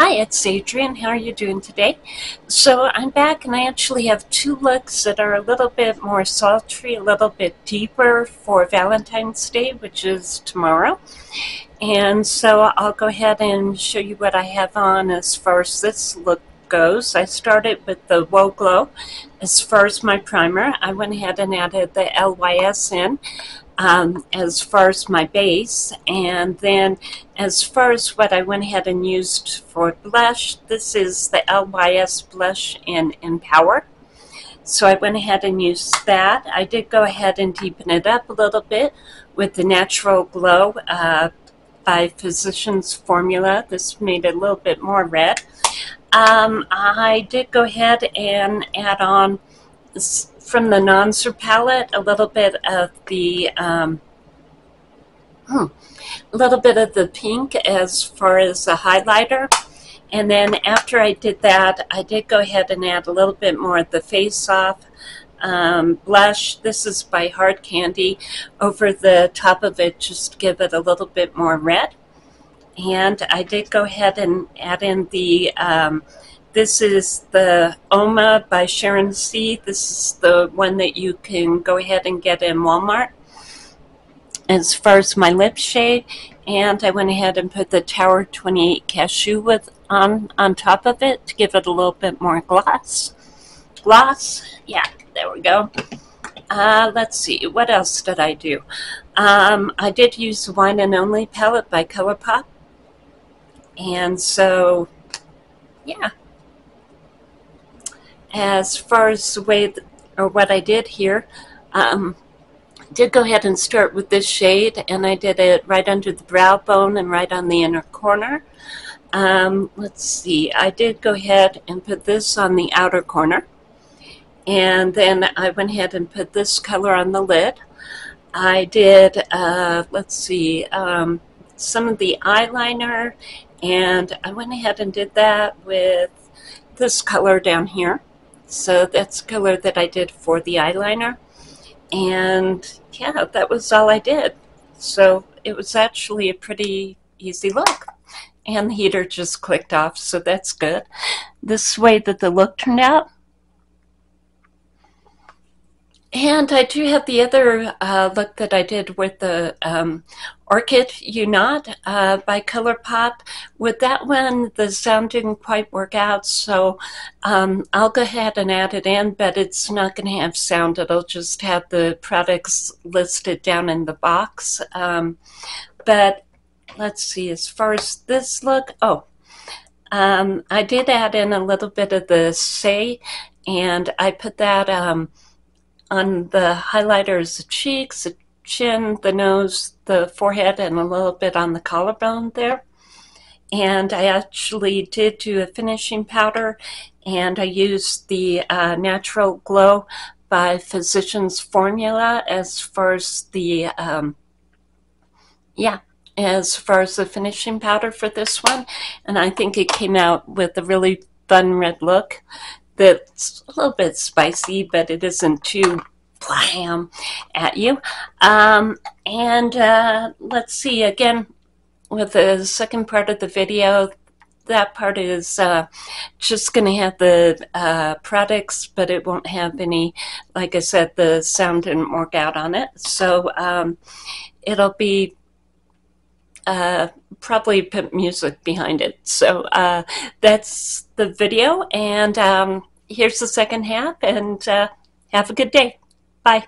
Hi, it's Adrienne. How are you doing today? So I'm back and I actually have two looks that are a little bit more sultry, a little bit deeper for Valentine's Day, which is tomorrow. And so I'll go ahead and show you what I have on as far as this look goes. I started with the Pro Glow. As far as my primer, I went ahead and added the LYS in um, as far as my base. And then as far as what I went ahead and used for blush, this is the LYS blush in Empower. So I went ahead and used that. I did go ahead and deepen it up a little bit with the Natural Glow uh, by Physicians Formula. This made it a little bit more red. Um, I did go ahead and add on from the Nonser palette a little bit of the um, hmm, a little bit of the pink as far as the highlighter. And then after I did that, I did go ahead and add a little bit more of the Face Off um, blush. This is by Hard Candy. Over the top of it, just give it a little bit more red. And I did go ahead and add in the um, this is the Uoma by Sharon C. This is the one that you can go ahead and get in Walmart. As far as my lip shade, and I went ahead and put the Tower 28 Cashew with on on top of it to give it a little bit more gloss. Gloss, yeah, there we go. Uh, let's see, what else did I do? Um, I did use the Wine and Only palette by ColourPop. And so, yeah, as far as the way or what I did here, um, did go ahead and start with this shade and I did it right under the brow bone and right on the inner corner. Um, let's see, I did go ahead and put this on the outer corner and then I went ahead and put this color on the lid. I did, uh, let's see, um, some of the eyeliner and I went ahead and did that with this color down here. So that's color that I did for the eyeliner. And yeah, that was all I did. So it was actually a pretty easy look. And the heater just clicked off, so that's good. This way that the look turned out. And I do have the other uh, look that I did with the um, Orchid You Not uh, by ColourPop. With that one, the sound didn't quite work out, so um, I'll go ahead and add it in, but it's not going to have sound. It'll just have the products listed down in the box. Um, but let's see, as far as this look, oh, um, I did add in a little bit of the SAIE, and I put that um, on the highlighters, the cheeks, the chin, the nose, the forehead, and a little bit on the collarbone there. And I actually did do a finishing powder, and I used the uh, Natural Glow by Physicians Formula as far as the, um, yeah, as far as the finishing powder for this one. And I think it came out with a really fun red look that's a little bit spicy, but it isn't too blam at you. Um, and uh, let's see, again, with the second part of the video, that part is uh, just going to have the uh, products, but it won't have any, like I said, the sound didn't work out on it. So um, it'll be uh, probably put music behind it. So uh, that's the video, and um, here's the second half, and uh, have a good day. Bye.